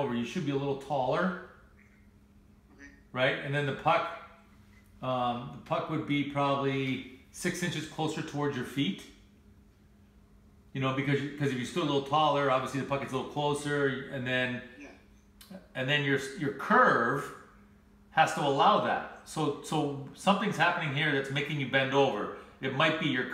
over, you should be a little taller, right? And then the puck, um, the puck would be probably six inches closer towards your feet. You know, because because if you stood a little taller, obviously the puck is a little closer, and then Yeah. and then your your curve has to allow that. So so something's happening here that's making you bend over. It might be your